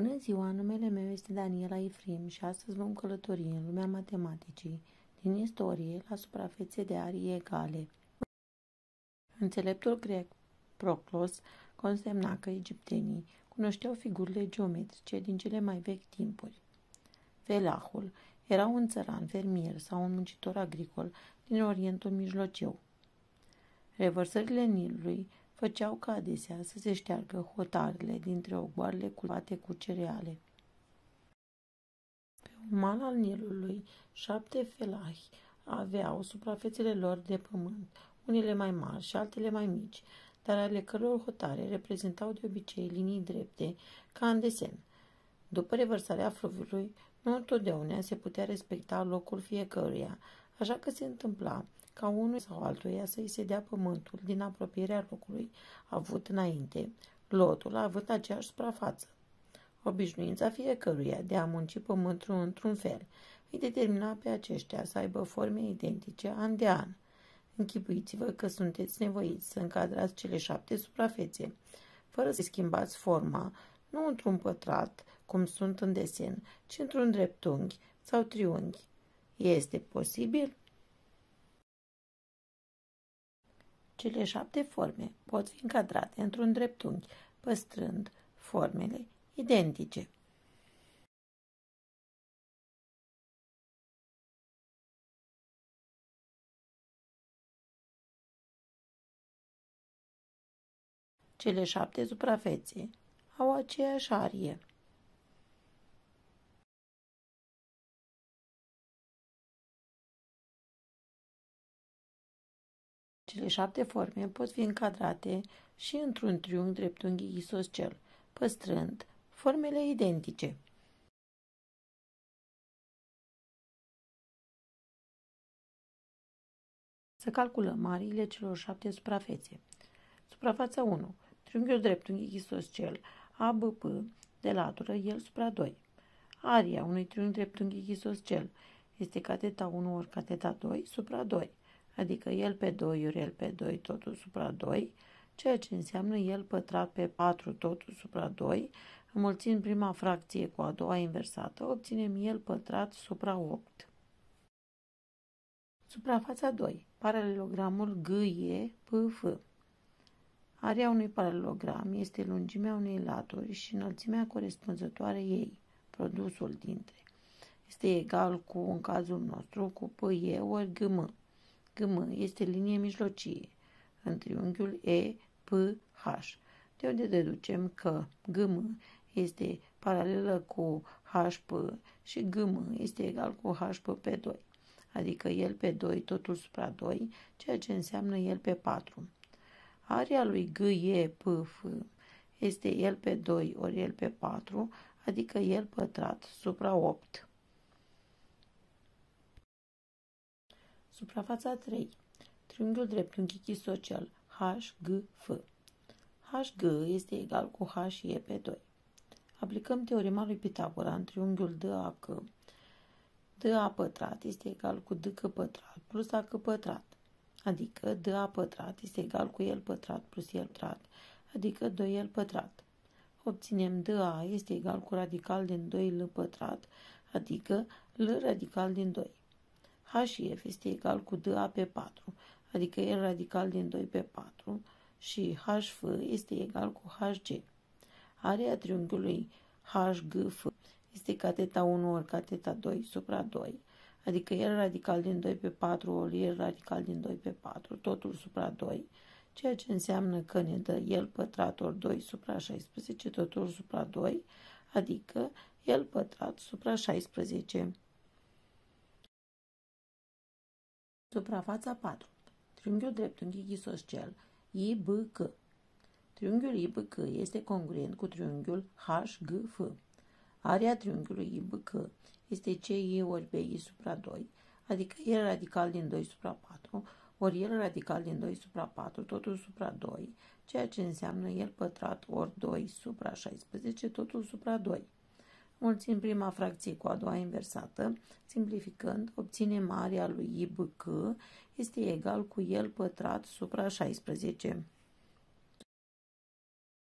Bună ziua, numele meu este Daniela Ifrim și astăzi vom călători în lumea matematicii, din istorie la suprafețe de arii egale. Înțeleptul grec Proclos consemna că egiptenii cunoșteau figurile geometrice din cele mai vechi timpuri. Velahul era un țăran fermier sau un muncitor agricol din Orientul Mijlociu. Revărsările Nilului făceau ca adesea să se șteargă hotarele dintre ogoarele cultivate cu cereale. Pe un mal al Nilului, șapte felahi aveau suprafețele lor de pământ, unele mai mari și altele mai mici, dar ale căror hotare reprezentau de obicei linii drepte, ca în desen. După revărsarea fluviului, nu întotdeauna se putea respecta locul fiecăruia, așa că se întâmpla ca unul sau altuia să-i se dea pământul din apropierea locului avut înainte, lotul având aceeași suprafață. Obișnuința fiecăruia de a munci pământul într-un fel îi determina pe aceștia să aibă forme identice an de an. Închipuiți-vă că sunteți nevoiți să încadrați cele șapte suprafețe, fără să schimbați forma, nu într-un pătrat, cum sunt în desen, ci într-un dreptunghi sau triunghi. Este posibil? Cele șapte forme pot fi încadrate într-un dreptunghi, păstrând formele identice. Cele șapte suprafețe au aceeași arie. Cele șapte forme pot fi încadrate și într-un triunghi dreptunghi isoscel, păstrând formele identice. Să calculăm marile celor șapte suprafețe. Suprafața 1. Triunghiul dreptunghi isoscel ABP de latură el supra 2. Aria unui triunghi dreptunghi isoscel este cateta 1 ori cateta 2 supra 2 adică el pe 2 ori el pe 2 totul supra 2, ceea ce înseamnă el pătrat pe 4 totul supra 2, înmulțind prima fracție cu a doua inversată, obținem el pătrat supra 8. Suprafața 2. Paralelogramul GE PF. Area unui paralelogram este lungimea unei laturi și înălțimea corespunzătoare ei, produsul dintre. Este egal cu, în cazul nostru, cu PE ori GM. GM este linie mijlocie în triunghiul EPH, de unde deducem că GM este paralelă cu HP și GM este egal cu HP pe 2, adică el pe 2 totul supra 2, ceea ce înseamnă el pe 4. Area lui GEPF este el pe 2 ori el pe 4, adică el pătrat supra 8. Suprafața 3. Triunghiul dreptunghichi social HGF. HG este egal cu HE pe 2. Aplicăm teorema lui Pitagora în triunghiul DAC. DA pătrat este egal cu DC pătrat plus AC pătrat, adică DA pătrat este egal cu L pătrat plus L pătrat, adică 2L pătrat. Obținem DA este egal cu radical din 2L pătrat, adică L radical din 2. H și F este egal cu DA pe 4, adică el radical din 2 pe 4 și HF este egal cu HG. Area triunghiului HGF este cateta 1 ori cateta 2 supra 2, adică el radical din 2 pe 4 ori el radical din 2 pe 4, totul supra 2, ceea ce înseamnă că ne dă el pătrat ori 2 supra 16, totul supra 2, adică el pătrat supra 16. Suprafața 4. Triunghiul dreptunghi isoscel IBC. Triunghiul IBC este congruent cu triunghiul HGF. Area triunghiului IBC este CI ori BI supra 2, adică el radical din 2 supra 4, ori el radical din 2 supra 4, totul supra 2, ceea ce înseamnă el pătrat ori 2 supra 16, totul supra 2. Mulțim prima fracție cu a doua inversată, simplificând, obținem area lui IBC este egal cu el pătrat supra 16.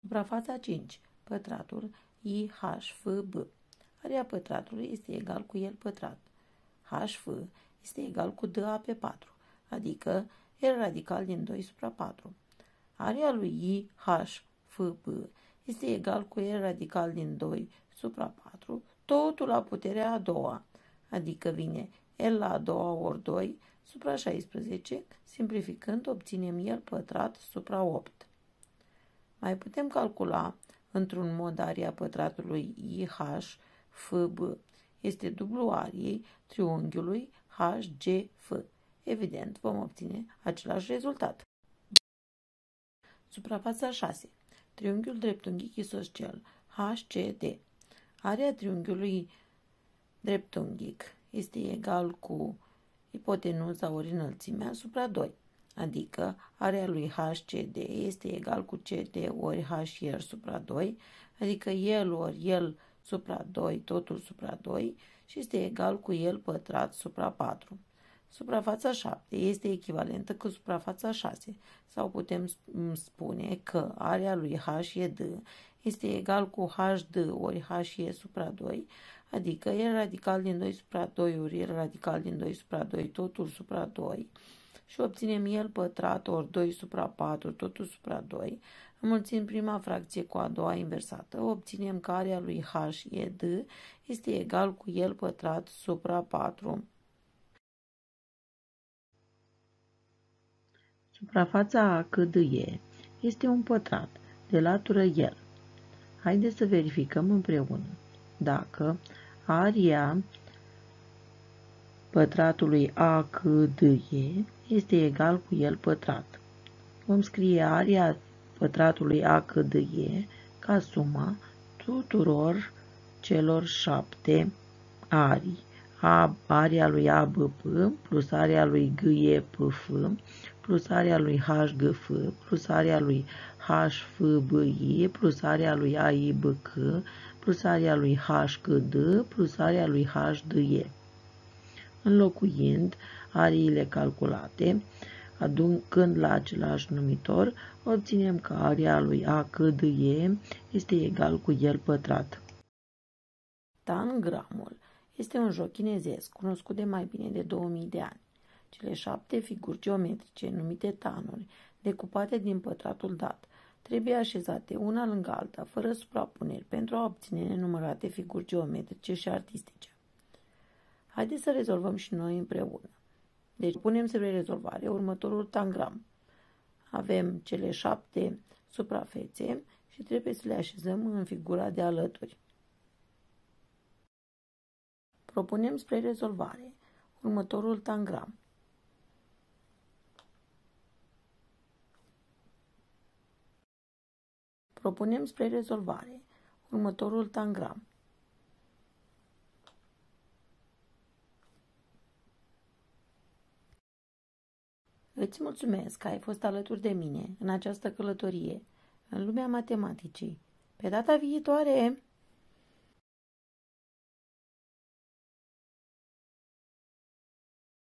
Suprafața 5. Pătratul I, H, F, B. Area pătratului este egal cu el pătrat. H, F este egal cu DA pe 4, adică R radical din 2 supra 4. Area lui I, H, F, B este egal cu R radical din 2 supra 4, totul la puterea a doua, adică vine L la a doua ori 2 supra 16, simplificând obținem el pătrat supra 8. Mai putem calcula într-un mod aria pătratului IH FB. Este dublu ariei triunghiului HGF. Evident, vom obține același rezultat. Suprafața 6. Triunghiul dreptunghic isoscel HCD. Area triunghiului dreptunghic este egal cu ipotenuza ori înălțimea asupra 2, adică area lui HCD este egal cu CD ori HR supra 2, adică el ori el supra 2, totul supra 2 și este egal cu el pătrat supra 4. Suprafața 7 este echivalentă cu suprafața 6 sau putem spune că area lui H e D este egal cu HD ori H e supra 2, adică el radical din 2 supra 2 ori el radical din 2 supra 2, totul supra 2 și obținem el pătrat ori 2 supra 4, totul supra 2, înmulțim prima fracție cu a doua inversată, obținem că area lui H e D este egal cu el pătrat supra 4. Suprafața A cât e este un pătrat, de latură el. Haideți să verificăm împreună dacă aria pătratului A cât e este egal cu el pătrat. Vom scrie aria pătratului A cât e ca suma tuturor celor șapte arii. A, aria lui ABP plus aria lui GEPF plus area lui HGF plus area lui HFBI plus area lui AIBC plus area lui HGD plus area lui HDE. Înlocuind ariile calculate, aducând la același numitor, obținem că area lui ACDE este egal cu el pătrat. Tangramul este un joc chinezesc cunoscut de mai bine de 2000 de ani. Cele șapte figuri geometrice, numite tanuri, decupate din pătratul dat, trebuie așezate una lângă alta, fără suprapuneri, pentru a obține nenumărate figuri geometrice și artistice. Haideți să rezolvăm și noi împreună. Deci punem spre rezolvare următorul tangram. Avem cele șapte suprafețe și trebuie să le așezăm în figura de alături. Propunem spre rezolvare următorul tangram. Propunem spre rezolvare următorul tangram. Îți mulțumesc că ai fost alături de mine în această călătorie, în lumea matematicii. Pe data viitoare!